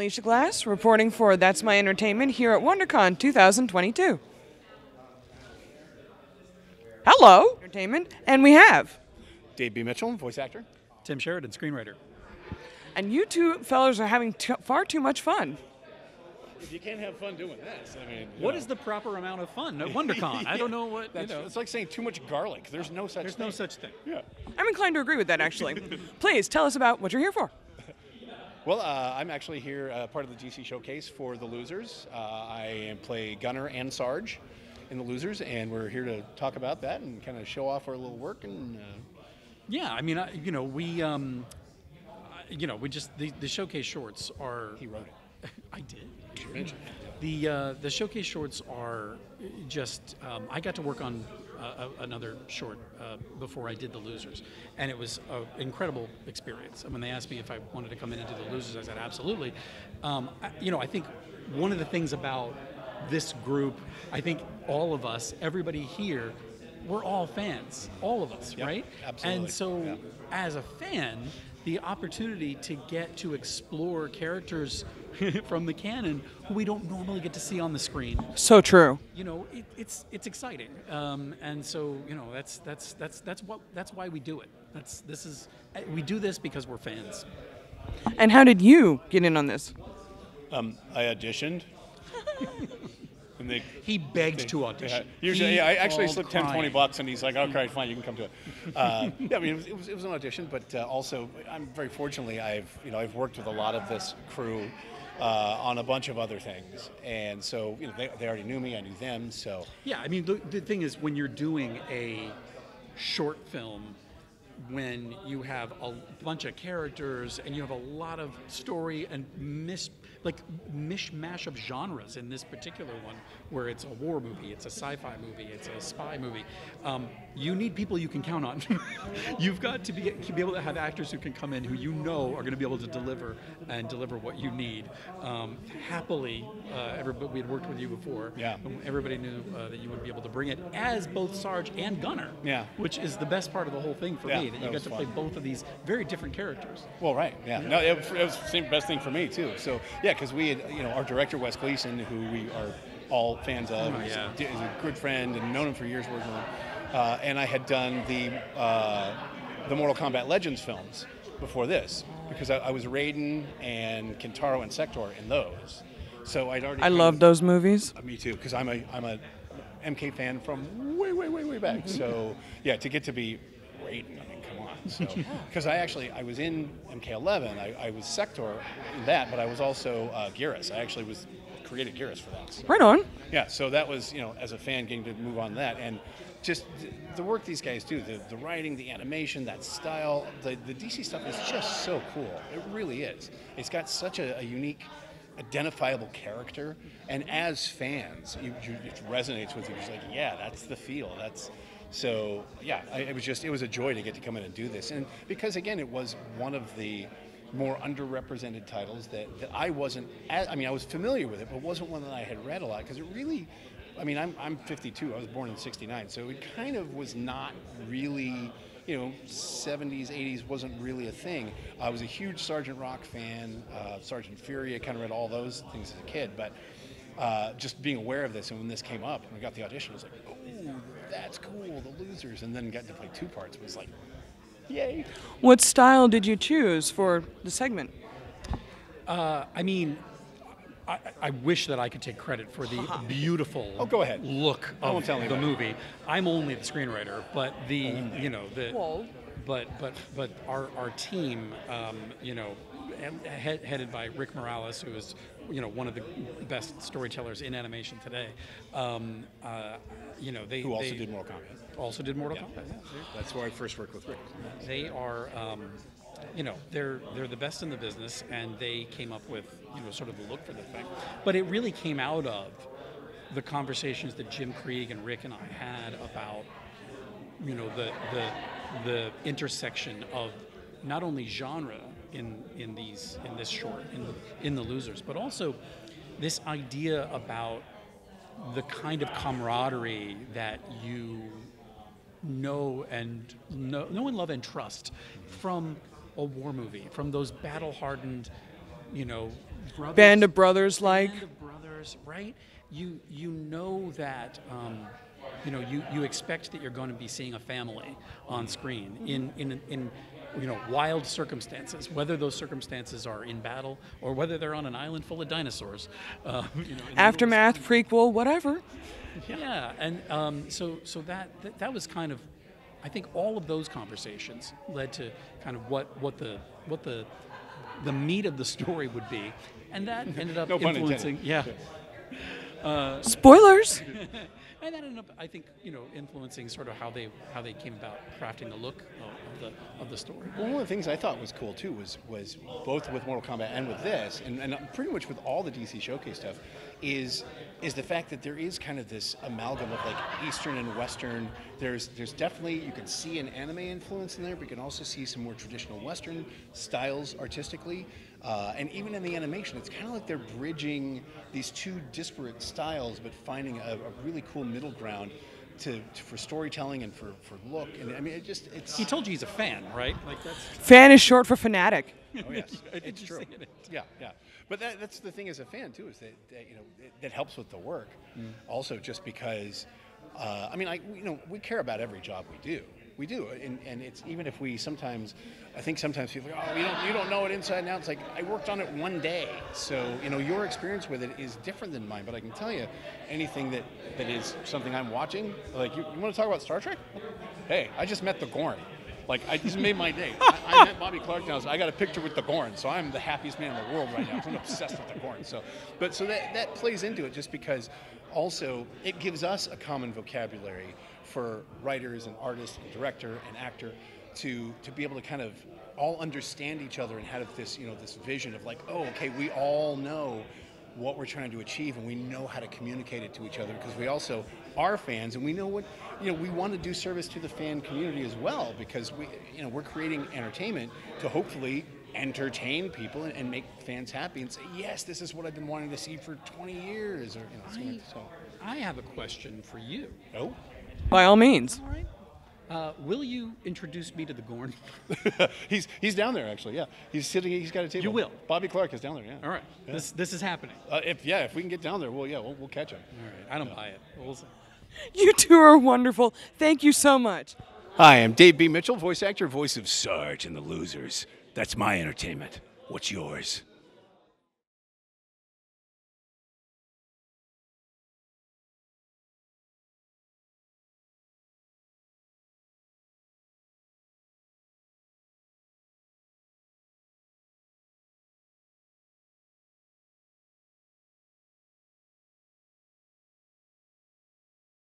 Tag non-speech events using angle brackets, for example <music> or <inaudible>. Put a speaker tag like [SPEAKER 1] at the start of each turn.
[SPEAKER 1] Alicia Glass, reporting for That's My Entertainment here at WonderCon 2022. Hello, entertainment, and we have,
[SPEAKER 2] Dave B. Mitchell, voice actor.
[SPEAKER 3] Tim Sheridan, screenwriter.
[SPEAKER 1] and you two fellows are having t- far too much fun.
[SPEAKER 2] If you can't have fun doing this. I mean,
[SPEAKER 3] What is the proper amount of fun at WonderCon? I don't know what you know.
[SPEAKER 2] It's like saying too much garlic. There's no such
[SPEAKER 3] There's
[SPEAKER 2] thing.
[SPEAKER 3] no such thing.
[SPEAKER 2] Yeah.
[SPEAKER 1] I'm inclined to agree with that, actually. <laughs> Please tell us about what you're here for.
[SPEAKER 2] Well, uh, I'm actually here, uh, part of the DC showcase for the losers. Uh, I play Gunner and Sarge in the losers, and we're here to talk about that and kind of show off our little work. And uh,
[SPEAKER 3] Yeah, I mean, I, you know, we, um, I- you know, we just the, the showcase shorts are.
[SPEAKER 2] he wrote it. <laughs>
[SPEAKER 3] I did.
[SPEAKER 2] You mention it.
[SPEAKER 3] The uh, the showcase shorts are just. Um, I got to work on uh, a- another short uh, before I did the losers, and it was an incredible experience. And when they asked me if I wanted to come in and do the losers, I said absolutely. Um, I, you know, I think one of the things about this group, I think all of us, everybody here, we're all fans, all of us,
[SPEAKER 2] Yep,
[SPEAKER 3] right?
[SPEAKER 2] absolutely,
[SPEAKER 3] And so,
[SPEAKER 2] yeah.
[SPEAKER 3] as a fan, the opportunity to get to explore characters <laughs> from the canon who we don't normally get to see on the screen,
[SPEAKER 1] So true.
[SPEAKER 3] you know, it, it's it's exciting. Um, and so, you know, that's that's that's that's what that's why we do it. That's this is we do this because we're fans.
[SPEAKER 1] And how did you get in on this?
[SPEAKER 2] Um, I auditioned. <laughs> and they,
[SPEAKER 3] He begged to
[SPEAKER 2] Yeah,
[SPEAKER 3] audition.
[SPEAKER 2] usually,
[SPEAKER 3] He
[SPEAKER 2] yeah, I actually slipped 10, 20 bucks, and he's like, okay, fine, you can come to it. Uh, <laughs> yeah, I mean, it was, it was, it was an audition, but uh, also, I'm very fortunately, I've, you know, I've worked with a lot of this crew uh, on a bunch of other things. And so, you know, they, they already knew me, I knew them, so.
[SPEAKER 3] Yeah, I mean, the, the thing is, when you're doing a short film, when you have a bunch of characters and you have a lot of story and mis like mishmash of genres in this particular one, where it's a war movie, it's a sci-fi movie, it's a spy movie, um, you need people you can count on. <laughs> You've got to be, to be able to have actors who can come in who you know are going to be able to deliver and deliver what you need. Um, happily, uh, everybody we had worked with you before.
[SPEAKER 2] Yeah.
[SPEAKER 3] Everybody knew uh, that you would be able to bring it as both Sarge and Gunner.
[SPEAKER 2] Yeah.
[SPEAKER 3] Which is the best part of the whole thing for
[SPEAKER 2] Yeah,
[SPEAKER 3] me, that you got to
[SPEAKER 2] fun.
[SPEAKER 3] play both of these very different characters.
[SPEAKER 2] Well, right, yeah. No, it, was- it was the best thing for me, too. So, yeah, because we had, you know, our director, Wes Gleason, who we are all fans of,
[SPEAKER 3] Oh,
[SPEAKER 2] is,
[SPEAKER 3] yeah.
[SPEAKER 2] is a good friend and known him for years working with him. Uh, and I had done the, uh, the Mortal Kombat Legends films before this, because I, I was Raiden and Kintaro and Sector in those. So I'd already.
[SPEAKER 1] I love those movies.
[SPEAKER 2] uh, Me too, because I'm a I'm a MK fan from way way way way back. So yeah, to get to be Raiden, I mean, on. <laughs> So because I actually I was in MK11, I, I was Sector in that, but I was also uh, Geras. I actually was created Geras for that. So,
[SPEAKER 1] Right on.
[SPEAKER 2] yeah, so that was you know as a fan getting to move on that and. Just the work these guys do, the, the writing, the animation, that style, the, the DC stuff is just so cool. It really is. It's got such a, a unique identifiable character, and as fans, you, you, it resonates with you. It's like, yeah, that's the feel. That's so. Yeah, I, it was just it was a joy to get to come in and do this, and because again, it was one of the more underrepresented titles that, that I wasn't. As, I mean, I was familiar with it, but wasn't one that I had read a lot because it really. I mean, I'm, I'm 52. I was born in '69, so it kind of was not really you know, 70s, 80s wasn't really a thing. I was a huge Sergeant Rock fan, uh, Sergeant Fury. I kind of read all those things as a kid, but uh, just being aware of this, and when this came up, and I got the audition, I was like, oh, that's cool, the losers. And then got to play two parts, was like, yay.
[SPEAKER 1] What style did you choose for the segment?
[SPEAKER 3] Uh, I mean, I, I wish that I could take credit for the beautiful
[SPEAKER 2] Oh, go ahead.
[SPEAKER 3] look
[SPEAKER 2] I
[SPEAKER 3] of
[SPEAKER 2] won't tell
[SPEAKER 3] the
[SPEAKER 2] anybody.
[SPEAKER 3] movie. I'm only the screenwriter, but the you know the
[SPEAKER 1] Well.
[SPEAKER 3] But but but our our team, um, you know, he- headed by Rick Morales, who is you know one of the best storytellers in animation today. Um, uh, you know they
[SPEAKER 2] Who also
[SPEAKER 3] they
[SPEAKER 2] did Mortal Kombat.
[SPEAKER 3] also did Mortal
[SPEAKER 2] Yeah.
[SPEAKER 3] Kombat. Yeah,
[SPEAKER 2] That's where I first worked with Rick.
[SPEAKER 3] they are um, you know they're they're the best in the business and they came up with you know sort of the look for the thing but it really came out of the conversations that Jim Krieg and Rick and I had about you know the the the intersection of not only genre in in these in this short in the, in the losers but also this idea about the kind of camaraderie that you know and know, know and love and trust from a war movie, from those battle hardened, you know, brothers,
[SPEAKER 1] Band of Brothers like.
[SPEAKER 3] Band of Brothers, right? You you know that um, you know you, you expect that you're going to be seeing a family on screen in in in you know wild circumstances, whether those circumstances are in battle or whether they're on an island full of dinosaurs. Uh, <laughs> you know, in the middle of
[SPEAKER 1] Aftermath, prequel, whatever.
[SPEAKER 3] yeah, and um, so so that, that that was kind of, I think all of those conversations led to kind of what what the what the the meat of the story would be, and that ended up
[SPEAKER 2] No
[SPEAKER 3] influencing. Yeah,
[SPEAKER 1] Spoilers. <laughs>
[SPEAKER 3] and that ended up, I think, you know, influencing sort of how they how they came about crafting the look of, the of the story.
[SPEAKER 2] Well, one of the things I thought was cool too was was both with Mortal Kombat and with this, and, and pretty much with all the DC Showcase stuff, is is the fact that there is kind of this amalgam of like Eastern and Western. There's there's definitely you can see an anime influence in there, but you can also see some more traditional Western styles artistically, uh, and even in the animation, it's kind of like they're bridging these two disparate styles, but finding a, a really cool middle ground. To, to, for storytelling and for, for look and I mean it just it's
[SPEAKER 3] He told you he's a fan, right? Like that's
[SPEAKER 1] Fan is short for fanatic. <laughs>
[SPEAKER 2] Oh yes, <laughs> it's true.
[SPEAKER 3] it.
[SPEAKER 2] Yeah, yeah. But that, that's the thing as a fan too is that, that you know it, that helps with the work.
[SPEAKER 3] Mm.
[SPEAKER 2] Also, just because uh, I mean, I you know we care about every job we do. We do, and, and it's even if we sometimes, I think sometimes people are, oh you don't you don't know it inside and out. It's like I worked on it one day, so you know your experience with it is different than mine. But I can tell you, anything that that is something I'm watching, like you, you want to talk about Star Trek? Hey, I just met the Gorn. Like I just made my day. I, I met Bobby Clark now. I got a picture with the Gorn, so I'm the happiest man in the world right now. I'm obsessed with the Gorn. So, but so that that plays into it just because also it gives us a common vocabulary for writers and artists and director and actor to to be able to kind of all understand each other and have this you know this vision of like oh okay we all know what we're trying to achieve and we know how to communicate it to each other because we also are fans and we know what you know we want to do service to the fan community as well because we you know we're creating entertainment to hopefully entertain people and, and make fans happy and say yes this is what I've been wanting to see for 20 years or you know
[SPEAKER 3] I,
[SPEAKER 2] so
[SPEAKER 3] I have a question for you.
[SPEAKER 2] oh
[SPEAKER 1] By all means.
[SPEAKER 3] All right. Uh, will you introduce me to the Gorn? <laughs>
[SPEAKER 2] he's he's down there actually yeah he's sitting he's got a table
[SPEAKER 3] You will?
[SPEAKER 2] Bobby Clark is down there yeah
[SPEAKER 3] All right. This this is happening.
[SPEAKER 2] uh, if yeah if we can get down there well yeah we'll, we'll catch him
[SPEAKER 3] All right. I don't buy it. We'll see. <laughs>
[SPEAKER 1] You two are wonderful. Thank you so much.
[SPEAKER 2] Hi I'm Dave B Mitchell voice actor voice of Sarge and the Losers that's my entertainment what's yours